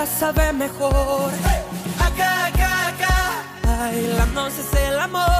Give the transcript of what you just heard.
la sabe mejor. Acá, acá, acá, bailándose es el amor.